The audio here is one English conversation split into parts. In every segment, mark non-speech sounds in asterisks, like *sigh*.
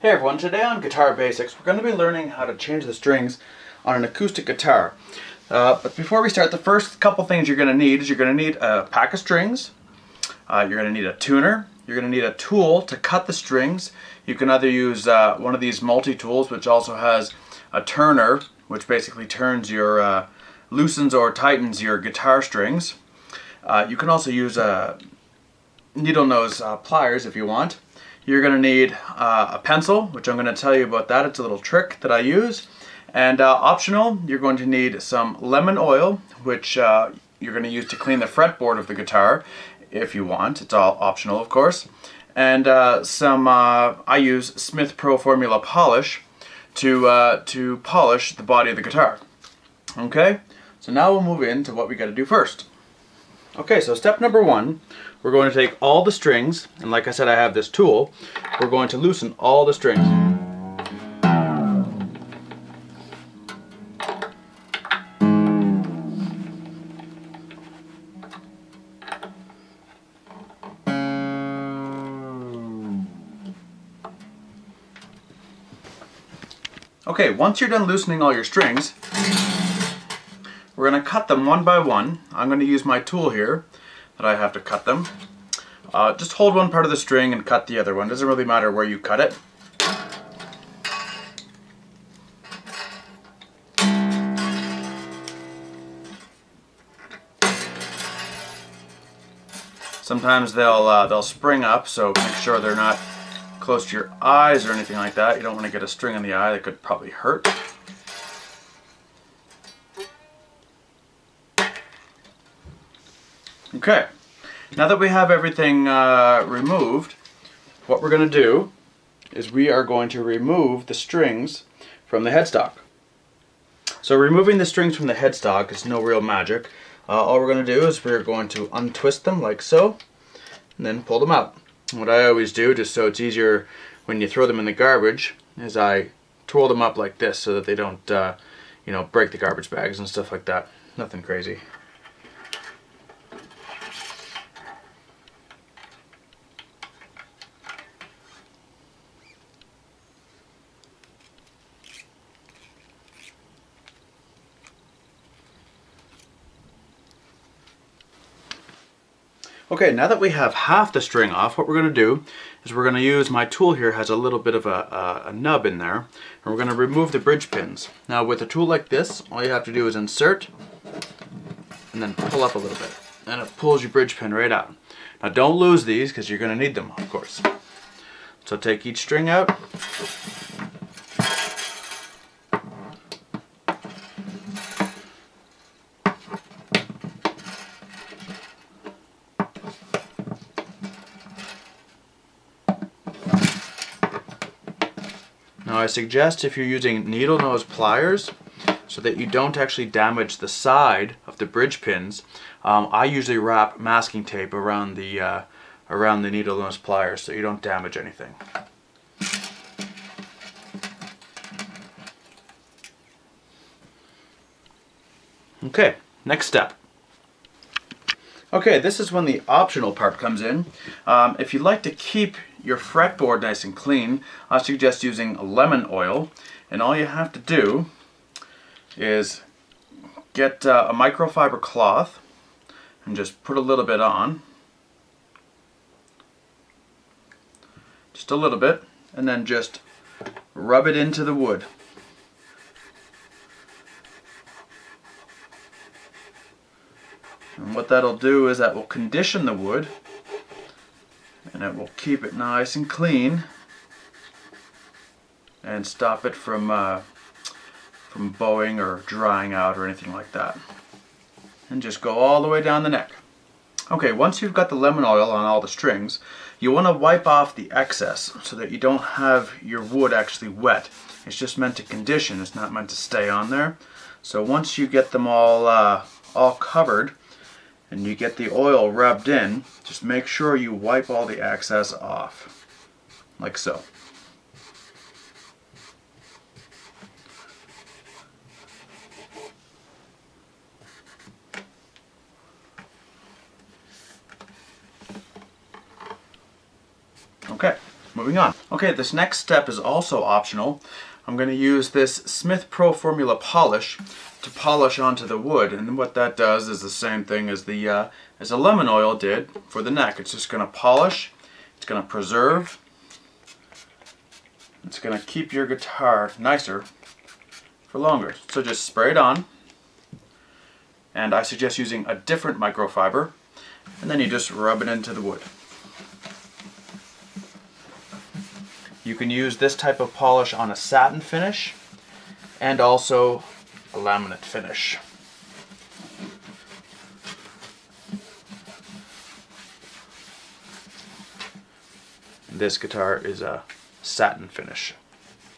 Hey everyone, today on Guitar Basics we're going to be learning how to change the strings on an acoustic guitar. Uh, but before we start, the first couple things you're going to need is you're going to need a pack of strings, uh, you're going to need a tuner, you're going to need a tool to cut the strings. You can either use uh, one of these multi-tools which also has a turner which basically turns your, uh, loosens or tightens your guitar strings. Uh, you can also use a needle nose uh, pliers if you want. You're going to need uh, a pencil, which I'm going to tell you about that. It's a little trick that I use. And uh, optional, you're going to need some lemon oil, which uh, you're going to use to clean the fretboard of the guitar if you want. It's all optional, of course. And uh, some, uh, I use Smith Pro Formula Polish to, uh, to polish the body of the guitar. Okay, so now we'll move into what we got to do first. Okay, so step number one, we're going to take all the strings, and like I said, I have this tool. We're going to loosen all the strings. Okay, once you're done loosening all your strings, we're going to cut them one by one. I'm going to use my tool here that I have to cut them. Uh, just hold one part of the string and cut the other one. Doesn't really matter where you cut it. Sometimes they'll uh, they'll spring up, so make sure they're not close to your eyes or anything like that. You don't want to get a string in the eye that could probably hurt. Okay, now that we have everything uh, removed, what we're going to do is we are going to remove the strings from the headstock. So removing the strings from the headstock is no real magic. Uh, all we're going to do is we're going to untwist them like so, and then pull them out. What I always do, just so it's easier when you throw them in the garbage, is I twirl them up like this so that they don't, uh, you know, break the garbage bags and stuff like that. Nothing crazy. Okay, now that we have half the string off, what we're going to do is we're going to use, my tool here has a little bit of a, a, a, nub in there, and we're going to remove the bridge pins. Now with a tool like this, all you have to do is insert, and then pull up a little bit, and it pulls your bridge pin right out. Now don't lose these, because you're going to need them, of course. So take each string out, suggest if you're using needle nose pliers, so that you don't actually damage the side of the bridge pins, um, I usually wrap masking tape around the, uh, around the needle nose pliers so you don't damage anything. Okay, next step. Okay, this is when the optional part comes in. Um, if you'd like to keep your fretboard nice and clean, I suggest using lemon oil. And all you have to do is get uh, a microfiber cloth and just put a little bit on. Just a little bit. And then just rub it into the wood. And what that'll do is that will condition the wood and it will keep it nice and clean and stop it from uh, from bowing or drying out or anything like that. And just go all the way down the neck. Okay, once you've got the lemon oil on all the strings, you want to wipe off the excess so that you don't have your wood actually wet. It's just meant to condition, it's not meant to stay on there. So once you get them all, uh, all covered, and you get the oil rubbed in, just make sure you wipe all the excess off, like so. Okay, moving on. Okay, this next step is also optional. I'm going to use this Smith Pro Formula polish to polish onto the wood and what that does is the same thing as the uh, as the lemon oil did for the neck. It's just going to polish, it's going to preserve, it's going to keep your guitar nicer for longer. So just spray it on and I suggest using a different microfiber and then you just rub it into the wood. You can use this type of polish on a satin finish and also a laminate finish. This guitar is a satin finish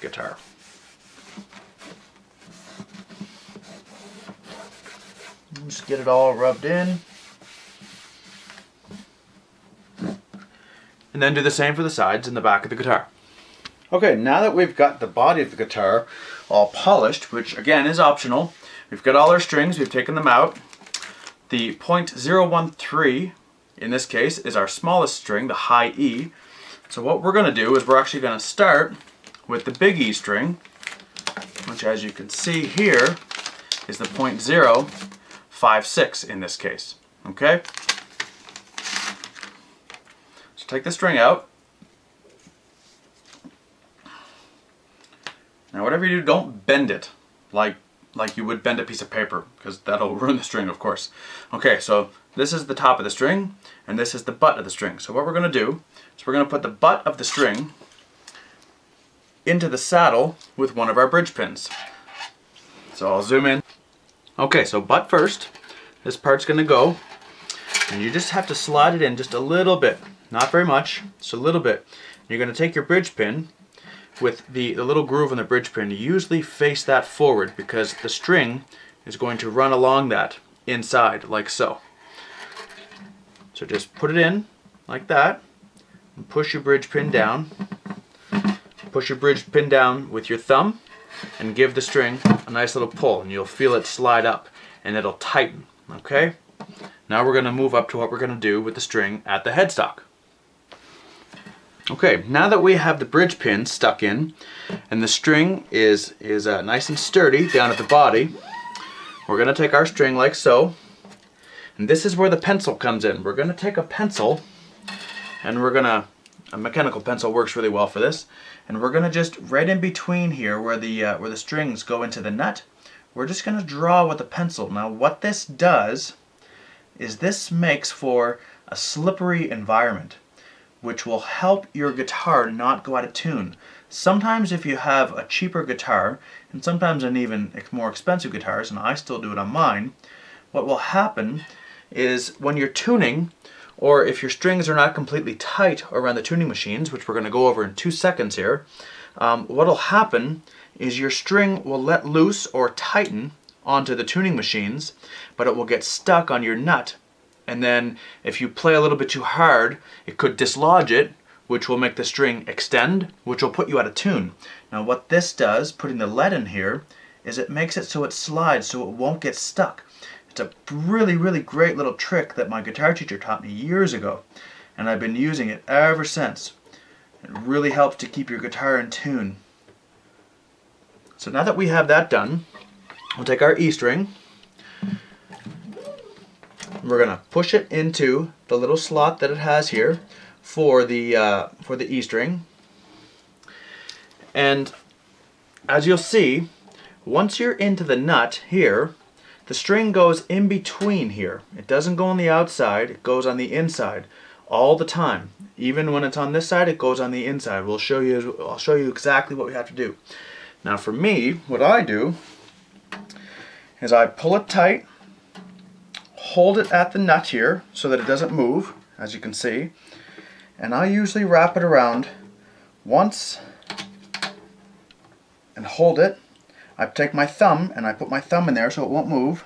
guitar. Just get it all rubbed in. And then do the same for the sides and the back of the guitar. Okay, now that we've got the body of the guitar all polished, which again is optional, we've got all our strings, we've taken them out. The .013 in this case is our smallest string, the high E. So what we're going to do is we're actually going to start with the big E string, which as you can see here is the .056 in this case. Okay? So take the string out, Now whatever you do, don't bend it like like you would bend a piece of paper because that'll *laughs* ruin the string of course. Okay, so this is the top of the string and this is the butt of the string. So what we're going to do is we're going to put the butt of the string into the saddle with one of our bridge pins. So I'll zoom in. Okay, so butt first. This part's going to go and you just have to slide it in just a little bit. Not very much, just a little bit. You're going to take your bridge pin with the, the little groove on the bridge pin, usually face that forward because the string is going to run along that inside like so. So just put it in like that and push your bridge pin down. Push your bridge pin down with your thumb and give the string a nice little pull and you'll feel it slide up and it'll tighten, okay? Now we're going to move up to what we're going to do with the string at the headstock. Okay, now that we have the bridge pin stuck in and the string is, is uh, nice and sturdy down at the body, we're going to take our string like so. And this is where the pencil comes in. We're going to take a pencil and we're going to, a mechanical pencil works really well for this, and we're going to just right in between here where the, uh, where the strings go into the nut, we're just going to draw with a pencil. Now what this does is this makes for a slippery environment which will help your guitar not go out of tune. Sometimes if you have a cheaper guitar, and sometimes an even more expensive guitars, and I still do it on mine, what will happen is when you're tuning, or if your strings are not completely tight around the tuning machines, which we're going to go over in two seconds here, um, what will happen is your string will let loose or tighten onto the tuning machines, but it will get stuck on your nut and then if you play a little bit too hard, it could dislodge it, which will make the string extend, which will put you out of tune. Now what this does, putting the lead in here, is it makes it so it slides so it won't get stuck. It's a really, really great little trick that my guitar teacher taught me years ago, and I've been using it ever since. It really helps to keep your guitar in tune. So now that we have that done, we'll take our E string, we're gonna push it into the little slot that it has here for the uh, for the E string and as you'll see once you're into the nut here the string goes in between here. It doesn't go on the outside it goes on the inside all the time. Even when it's on this side it goes on the inside. We'll show you I'll show you exactly what we have to do. Now for me what I do is I pull it tight hold it at the nut here so that it doesn't move, as you can see. And I usually wrap it around once and hold it. I take my thumb and I put my thumb in there so it won't move.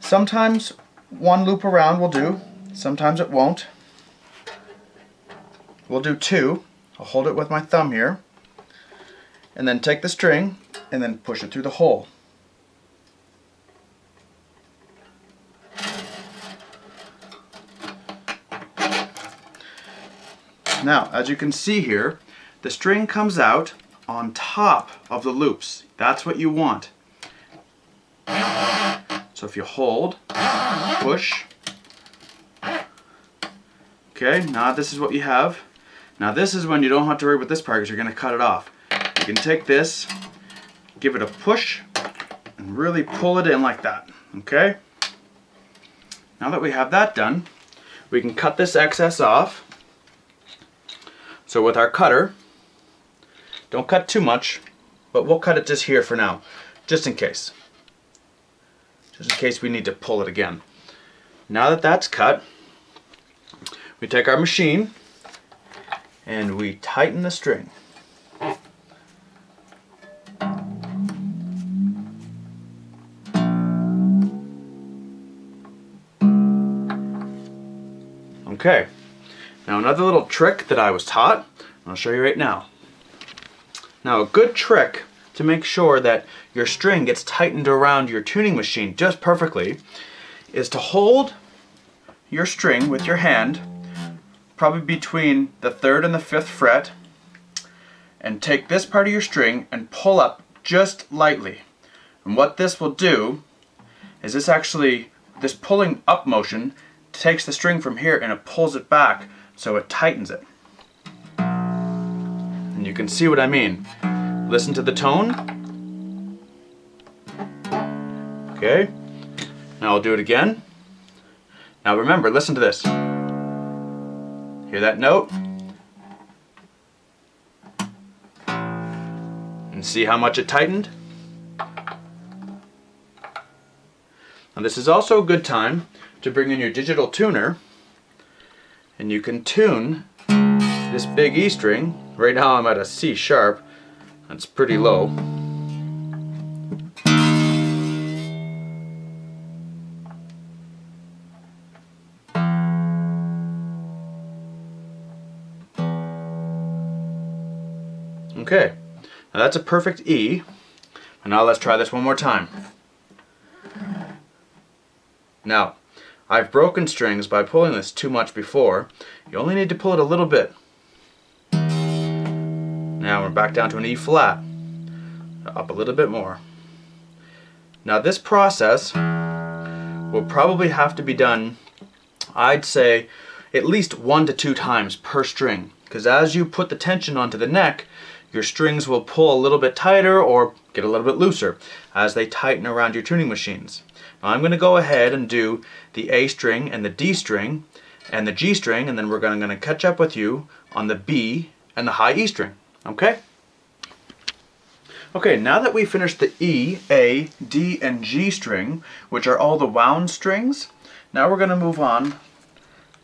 Sometimes one loop around will do, sometimes it won't. We'll do two. I'll hold it with my thumb here and then take the string and then push it through the hole. Now, as you can see here, the string comes out on top of the loops. That's what you want. So if you hold, push, okay, now this is what you have. Now this is when you don't have to worry about this part because you're going to cut it off. You can take this, give it a push, and really pull it in like that, okay? Now that we have that done, we can cut this excess off. So with our cutter, don't cut too much, but we'll cut it just here for now, just in case. Just in case we need to pull it again. Now that that's cut, we take our machine and we tighten the string. Okay, now another little trick that I was taught, I'll show you right now. Now a good trick to make sure that your string gets tightened around your tuning machine just perfectly is to hold your string with your hand probably between the third and the fifth fret and take this part of your string and pull up just lightly. And what this will do is this actually, this pulling up motion takes the string from here and it pulls it back so it tightens it. And you can see what I mean. Listen to the tone. Okay. Now I'll do it again. Now remember, listen to this. Hear that note? And see how much it tightened? Now this is also a good time to bring in your digital tuner and you can tune this big E string. Right now I'm at a C sharp. That's pretty low. Okay, now that's a perfect E. And now let's try this one more time. Now, I've broken strings by pulling this too much before. You only need to pull it a little bit. Now we're back down to an E flat. Up a little bit more. Now this process will probably have to be done, I'd say, at least one to two times per string. Because as you put the tension onto the neck, your strings will pull a little bit tighter or get a little bit looser as they tighten around your tuning machines. I'm going to go ahead and do the A string and the D string and the G string and then we're going to catch up with you on the B and the high E string. Okay? Okay, now that we finished the E, A, D, and G string, which are all the wound strings, now we're going to move on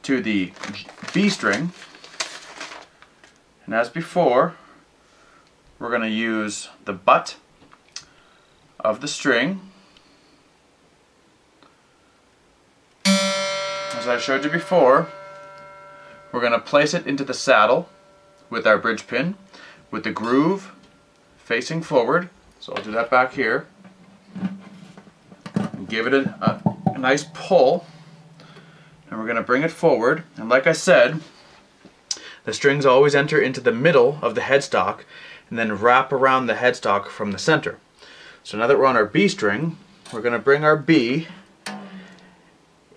to the B string. And as before, we're going to use the butt of the string as I showed you before we're going to place it into the saddle with our bridge pin with the groove facing forward. So I'll do that back here. Give it a, a, a nice pull. And we're going to bring it forward. And like I said the strings always enter into the middle of the headstock and then wrap around the headstock from the center. So now that we're on our B string, we're going to bring our B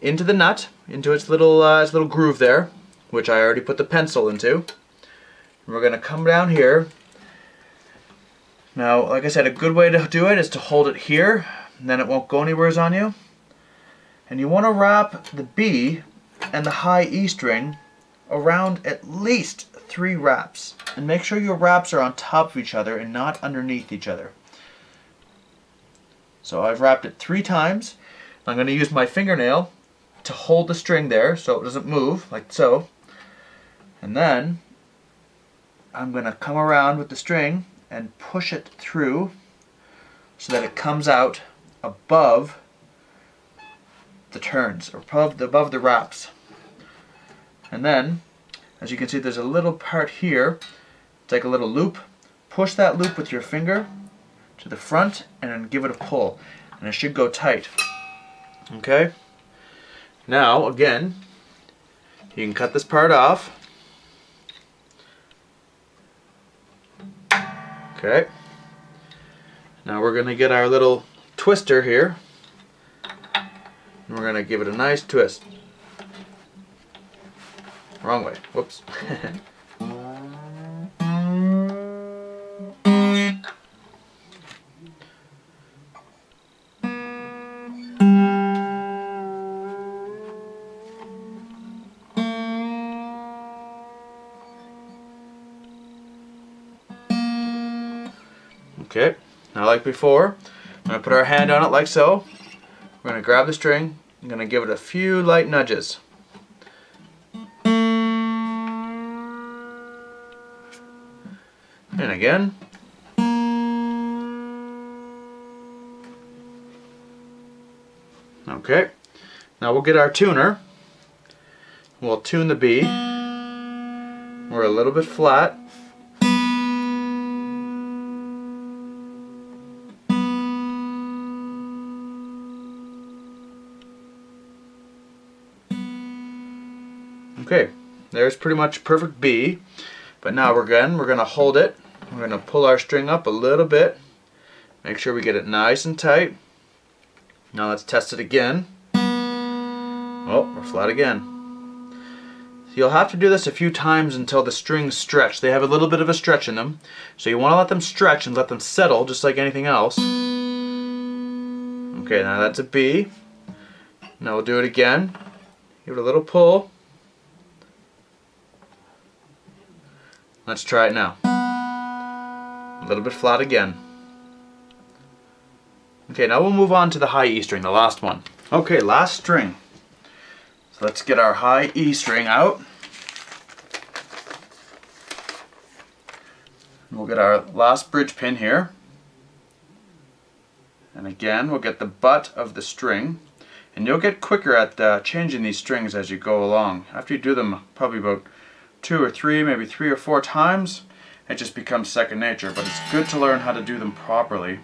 into the nut, into its little, uh, its little groove there, which I already put the pencil into. And we're going to come down here. Now, like I said, a good way to do it is to hold it here, and then it won't go anywhere on you. And you want to wrap the B and the high E string around at least three wraps. And make sure your wraps are on top of each other and not underneath each other. So I've wrapped it three times. I'm going to use my fingernail to hold the string there so it doesn't move, like so. And then I'm going to come around with the string and push it through so that it comes out above the turns, or above the, above the wraps. And then as you can see, there's a little part here. Take a little loop. Push that loop with your finger to the front and then give it a pull. And it should go tight. Okay? Now, again, you can cut this part off. Okay. Now we're going to get our little twister here. And we're going to give it a nice twist. Wrong way. Whoops. *laughs* like before, I'm going to put our hand on it like so. We're going to grab the string, I'm going to give it a few light nudges. And again. Okay, now we'll get our tuner. We'll tune the B. We're a little bit flat. Okay, there's pretty much perfect B. But now we're again, we're going to hold it. We're going to pull our string up a little bit. Make sure we get it nice and tight. Now let's test it again. Oh, we're flat again. So you'll have to do this a few times until the strings stretch. They have a little bit of a stretch in them. So you want to let them stretch and let them settle just like anything else. Okay, now that's a B. Now we'll do it again. Give it a little pull. Let's try it now. A little bit flat again. Okay, now we'll move on to the high E string, the last one. Okay, last string. So let's get our high E string out. We'll get our last bridge pin here. And again, we'll get the butt of the string. And you'll get quicker at uh, changing these strings as you go along. After you do them probably about two or three, maybe three or four times, it just becomes second nature. But it's good to learn how to do them properly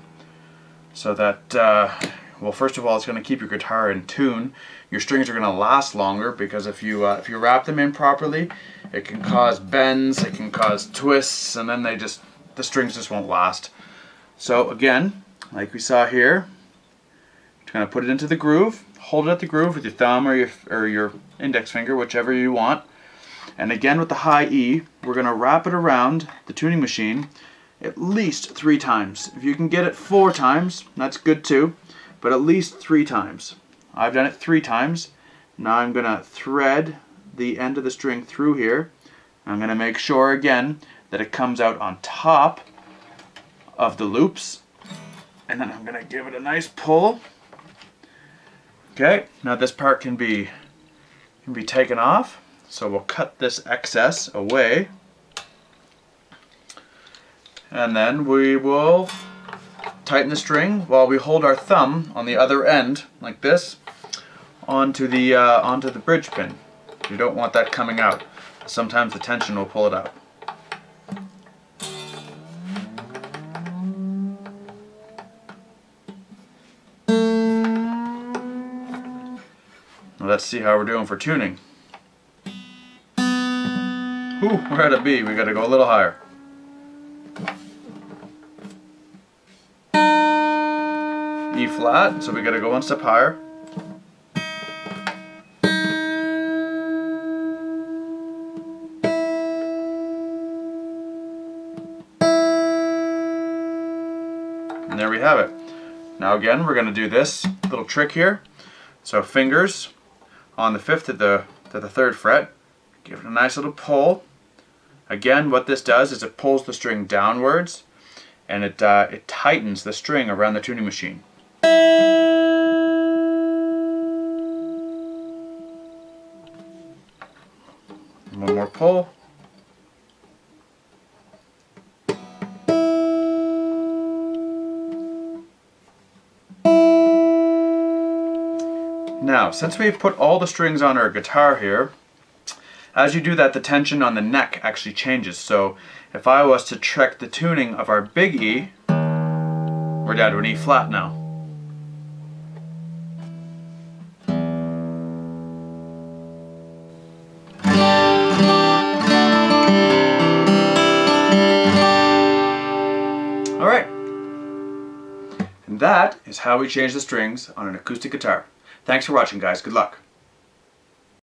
so that, uh, well, first of all, it's going to keep your guitar in tune. Your strings are going to last longer because if you uh, if you wrap them in properly, it can cause bends, it can cause twists, and then they just the strings just won't last. So again, like we saw here, just going to put it into the groove, hold it at the groove with your thumb or your or your index finger, whichever you want. And again with the high E, we're going to wrap it around the tuning machine at least three times. If you can get it four times, that's good too, but at least three times. I've done it three times. Now I'm going to thread the end of the string through here. I'm going to make sure again that it comes out on top of the loops. And then I'm going to give it a nice pull. Okay, now this part can be can be taken off. So we'll cut this excess away. And then we will tighten the string while we hold our thumb on the other end, like this, onto the, uh, onto the bridge pin. You don't want that coming out. Sometimes the tension will pull it out. Let's see how we're doing for tuning. Ooh, we're at a B. We gotta go a little higher. E flat, so we gotta go one step higher. And there we have it. Now again, we're gonna do this little trick here. So fingers on the fifth to the to the third fret. Give it a nice little pull. Again, what this does is it pulls the string downwards and it, uh, it tightens the string around the tuning machine. One more pull. Now, since we've put all the strings on our guitar here, as you do that, the tension on the neck actually changes. So if I was to check the tuning of our big E, we're down to an E flat now. All right. And that is how we change the strings on an acoustic guitar. Thanks for watching guys, good luck.